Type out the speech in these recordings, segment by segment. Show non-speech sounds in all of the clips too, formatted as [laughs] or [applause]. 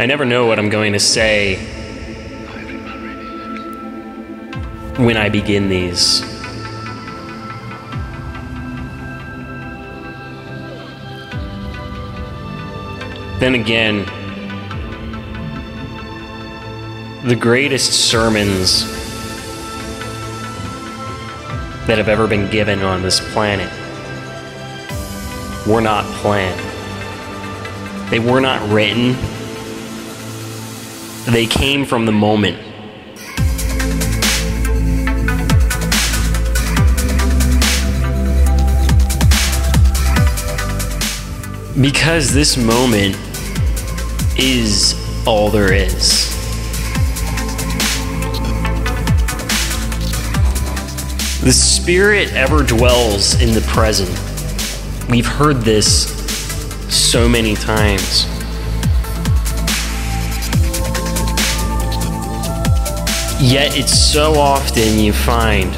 I never know what I'm going to say when I begin these. Then again, the greatest sermons that have ever been given on this planet were not planned. They were not written. They came from the moment. Because this moment is all there is. The Spirit ever dwells in the present. We've heard this so many times. Yet it's so often you find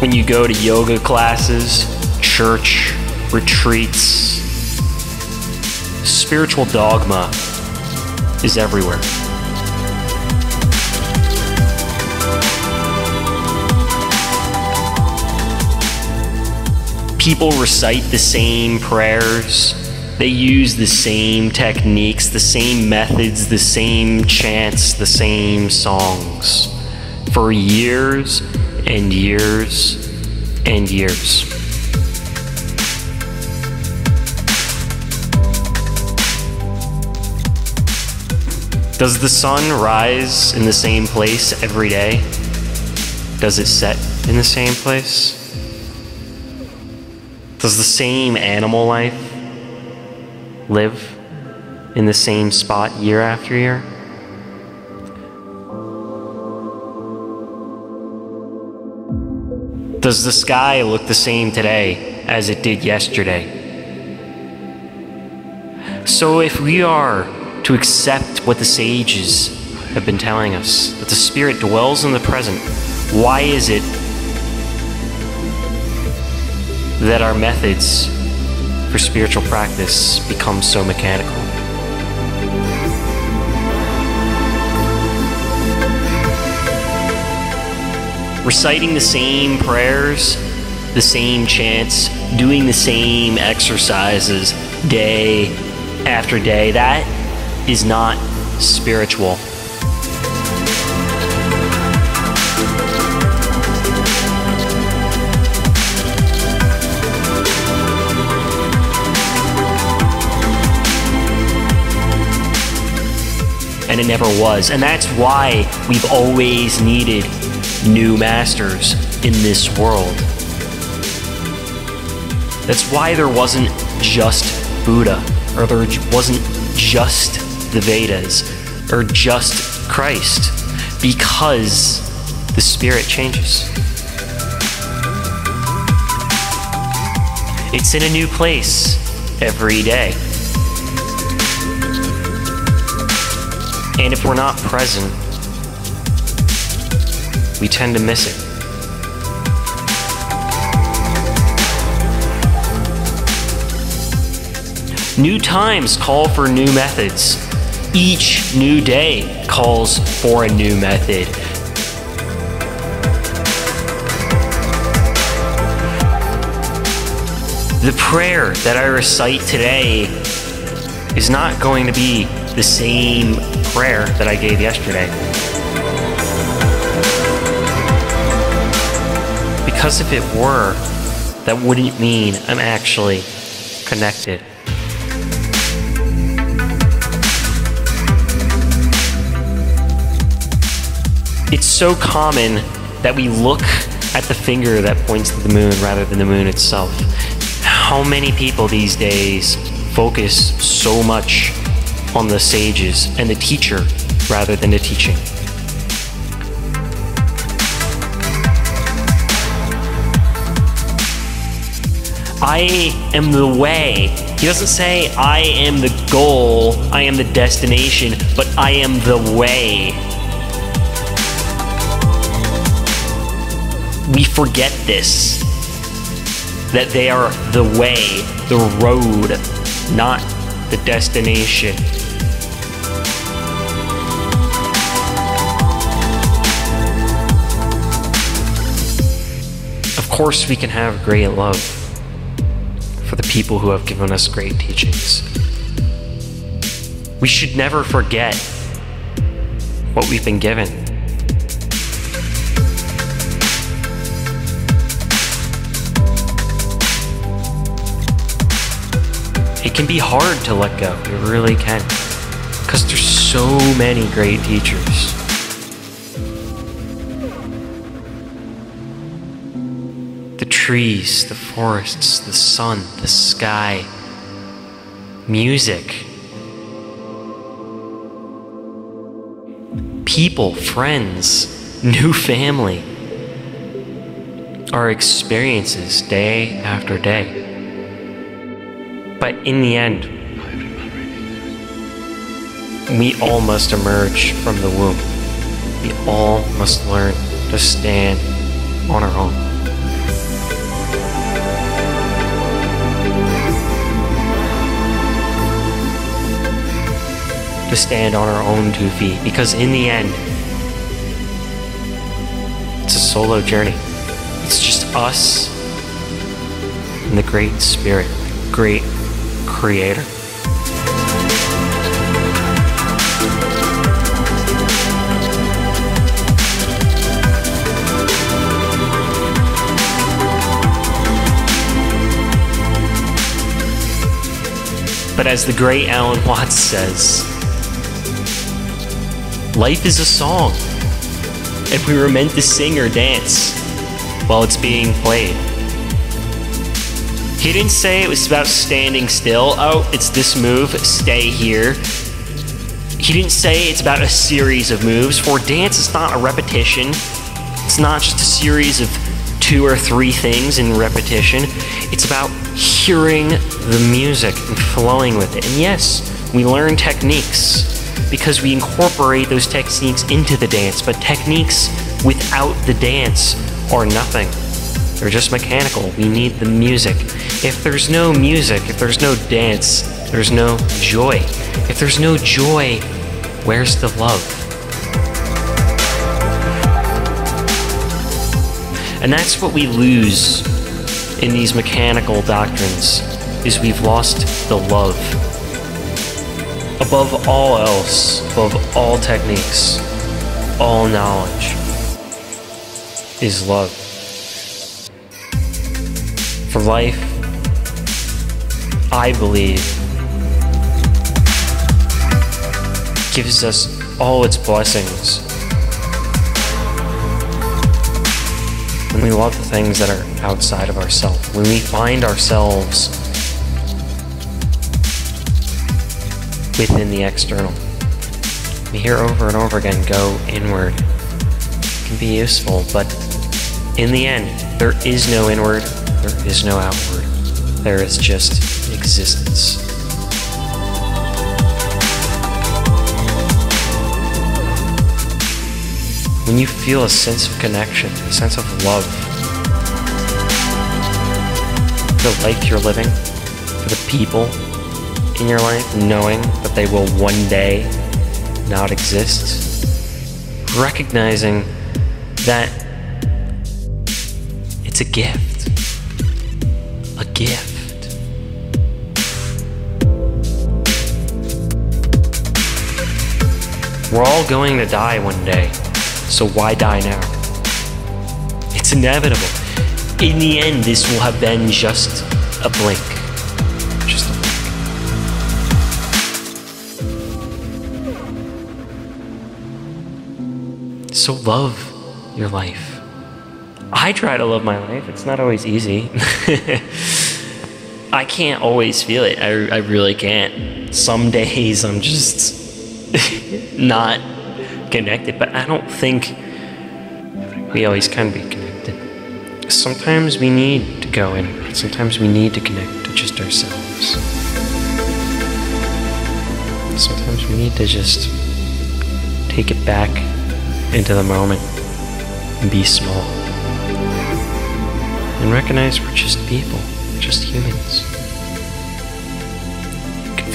when you go to yoga classes, church, retreats, spiritual dogma is everywhere. People recite the same prayers. They use the same techniques, the same methods, the same chants, the same songs for years and years and years. Does the sun rise in the same place every day? Does it set in the same place? Does the same animal life live in the same spot year after year? Does the sky look the same today as it did yesterday? So, if we are to accept what the sages have been telling us, that the Spirit dwells in the present, why is it that our methods for spiritual practice becomes so mechanical? Reciting the same prayers, the same chants, doing the same exercises day after day, that is not spiritual. And it never was. And that's why we've always needed new masters in this world. That's why there wasn't just Buddha, or there wasn't just the Vedas, or just Christ, because the Spirit changes. It's in a new place every day. And if we're not present, we tend to miss it. New times call for new methods. Each new day calls for a new method. The prayer that I recite today is not going to be the same prayer that I gave yesterday. Because if it were, that wouldn't mean I'm actually connected. It's so common that we look at the finger that points to the moon rather than the moon itself. How many people these days focus so much on the sages and the teacher rather than the teaching? I am the way. He doesn't say, I am the goal, I am the destination, but I am the way. We forget this that they are the way, the road, not the destination. Of course, we can have great love for the people who have given us great teachings. We should never forget what we've been given. It can be hard to let go, it really can. Because there's so many great teachers. The trees, the forests, the sun, the sky, music, people, friends, [laughs] new family, our experiences day after day. But in the end, we all must emerge from the womb. We all must learn to stand on our own. To stand on our own two feet, because in the end, it's a solo journey. It's just us and the Great Spirit, the Great Creator. But as the great Alan Watts says, life is a song, and we were meant to sing or dance while it's being played. He didn't say it was about standing still. Oh, it's this move, stay here. He didn't say it's about a series of moves. For dance, it's not a repetition. It's not just a series of two or three things in repetition. It's about hearing the music and flowing with it. And yes, we learn techniques because we incorporate those techniques into the dance, but techniques without the dance are nothing. They're just mechanical. We need the music. If there's no music, if there's no dance, there's no joy. If there's no joy, where's the love? And that's what we lose in these mechanical doctrines is we've lost the love. Above all else, above all techniques, all knowledge is love. For life, I believe, gives us all its blessings when we love the things that are outside of ourselves, when we find ourselves within the external. We hear over and over again go inward. It can be useful, but in the end, there is no inward, there is no outward. There is just existence. When you feel a sense of connection, a sense of love the life you're living, for the people in your life, knowing that they will one day not exist, recognizing that it's a gift. A gift. We're all going to die one day, so why die now? It's inevitable. In the end, this will have been just a blink. Just a blink. So love your life. I try to love my life. It's not always easy. [laughs] I can't always feel it. I, I really can't. Some days I'm just [laughs] not connected, but I don't think we always can be connected. Sometimes we need to go in, sometimes we need to connect to just ourselves. Sometimes we need to just take it back into the moment and be small. And recognize we're just people, just humans.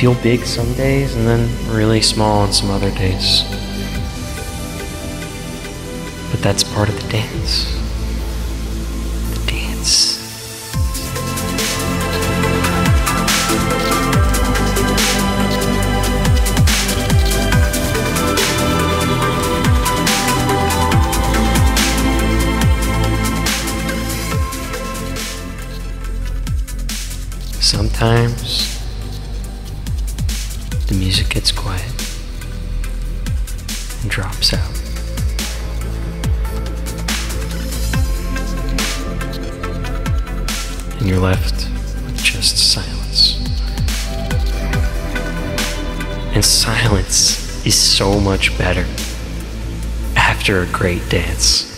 Feel big some days and then really small on some other days. But that's part of the dance. The dance. Sometimes the music gets quiet and drops out. And you're left with just silence. And silence is so much better after a great dance.